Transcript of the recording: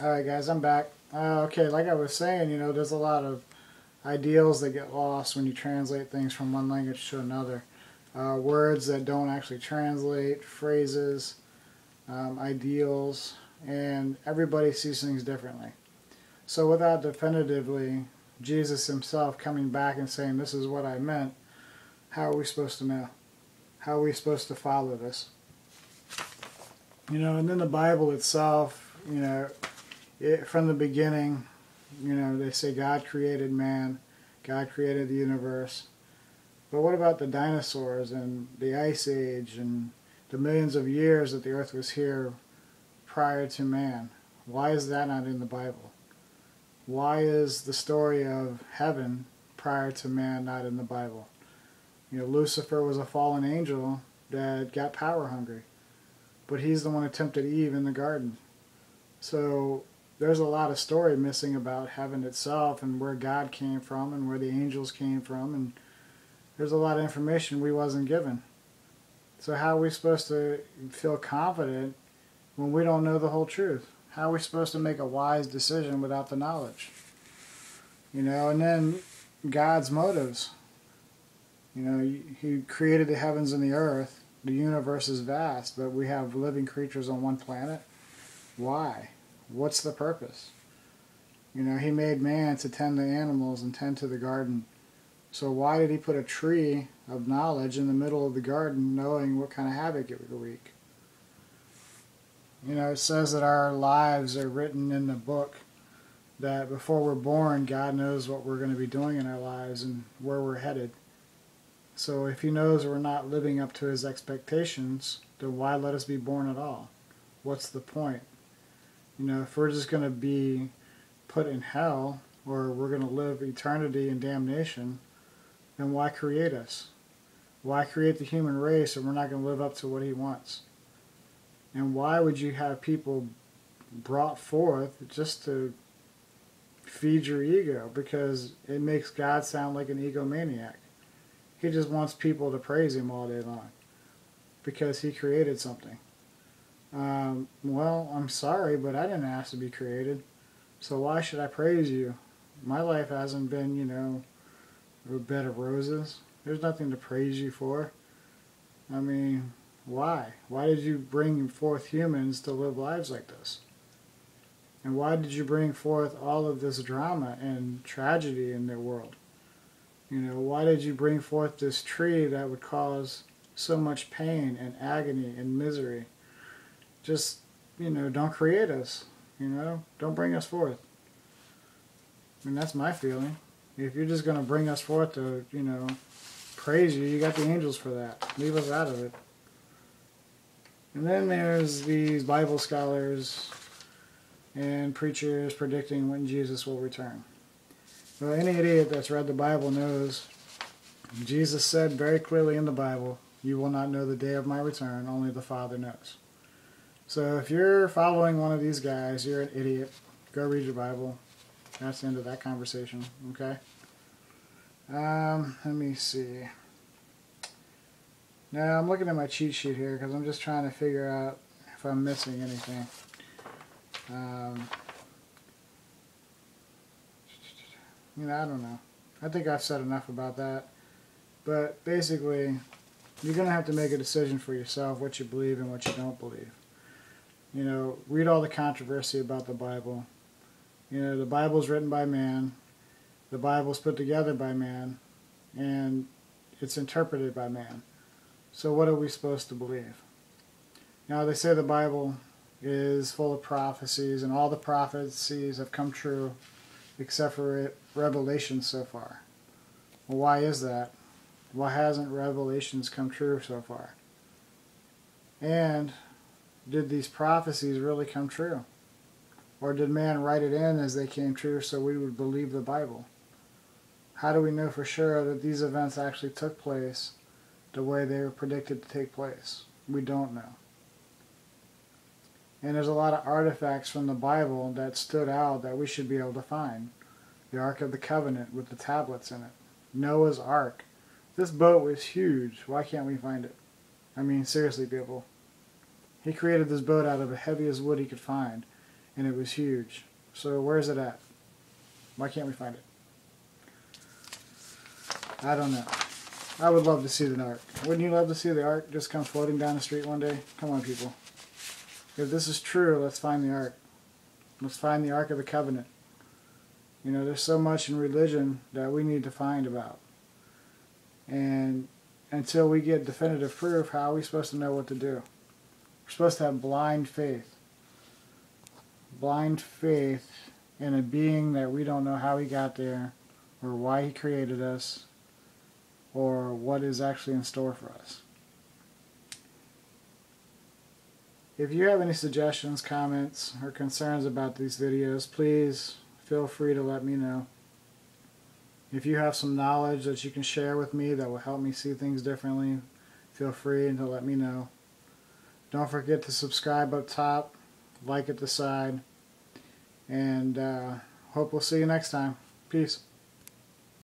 All right, guys, I'm back. Uh, okay, like I was saying, you know, there's a lot of ideals that get lost when you translate things from one language to another. Uh, words that don't actually translate, phrases, um, ideals, and everybody sees things differently. So without definitively Jesus himself coming back and saying, this is what I meant, how are we supposed to know? How are we supposed to follow this? You know, and then the Bible itself, you know, it, from the beginning, you know, they say God created man, God created the universe. But what about the dinosaurs and the ice age and the millions of years that the earth was here prior to man? Why is that not in the Bible? Why is the story of heaven prior to man not in the Bible? You know, Lucifer was a fallen angel that got power hungry, but he's the one who tempted Eve in the garden. So there's a lot of story missing about heaven itself and where God came from and where the angels came from and there's a lot of information we wasn't given. So how are we supposed to feel confident when we don't know the whole truth? How are we supposed to make a wise decision without the knowledge? You know, and then God's motives. You know, He created the heavens and the earth. The universe is vast, but we have living creatures on one planet. Why? What's the purpose? You know, he made man to tend the animals and tend to the garden. So why did he put a tree of knowledge in the middle of the garden knowing what kind of havoc it would wreak? You know, it says that our lives are written in the book, that before we're born, God knows what we're going to be doing in our lives and where we're headed. So if he knows we're not living up to his expectations, then why let us be born at all? What's the point? You know, if we're just going to be put in hell or we're going to live eternity in damnation, then why create us? Why create the human race if we're not going to live up to what he wants? And why would you have people brought forth just to feed your ego? Because it makes God sound like an egomaniac. He just wants people to praise him all day long because he created something. Um, well, I'm sorry, but I didn't ask to be created. So why should I praise you? My life hasn't been, you know, a bed of roses. There's nothing to praise you for. I mean, why? Why did you bring forth humans to live lives like this? And why did you bring forth all of this drama and tragedy in their world? You know, why did you bring forth this tree that would cause so much pain and agony and misery? Just, you know, don't create us. You know, don't bring us forth. I mean, that's my feeling. If you're just going to bring us forth to, you know, praise you, you got the angels for that. Leave us out of it. And then there's these Bible scholars and preachers predicting when Jesus will return. Well, any idiot that's read the Bible knows Jesus said very clearly in the Bible, You will not know the day of my return, only the Father knows. So if you're following one of these guys, you're an idiot. Go read your Bible. That's the end of that conversation, okay? Um, let me see. Now I'm looking at my cheat sheet here because I'm just trying to figure out if I'm missing anything. Um, you know, I don't know. I think I've said enough about that. But basically, you're going to have to make a decision for yourself what you believe and what you don't believe. You know, read all the controversy about the Bible. You know, the Bible's written by man, the Bible's put together by man, and it's interpreted by man. So what are we supposed to believe? Now they say the Bible is full of prophecies and all the prophecies have come true except for Revelation so far. Well, why is that? Why hasn't Revelations come true so far? And did these prophecies really come true? Or did man write it in as they came true so we would believe the Bible? How do we know for sure that these events actually took place the way they were predicted to take place? We don't know. And there's a lot of artifacts from the Bible that stood out that we should be able to find. The Ark of the Covenant with the tablets in it. Noah's Ark. This boat was huge. Why can't we find it? I mean, seriously, people. He created this boat out of the heaviest wood he could find. and it was huge. So where's it at? Why can't we find it? I don't know. I would love to see the ark. Wouldn't you love to see the ark just come floating down the street one day? Come on, people. If this is true, let's find the ark. Let's find the Ark of the Covenant. You know, there's so much in religion that we need to find about. And until we get definitive proof, how are we supposed to know what to do? We're supposed to have blind faith. Blind faith in a being that we don't know how he got there, or why he created us, or what is actually in store for us. If you have any suggestions, comments, or concerns about these videos, please feel free to let me know. If you have some knowledge that you can share with me that will help me see things differently, feel free to let me know. Don't forget to subscribe up top, like at the side, and uh, hope we'll see you next time. Peace.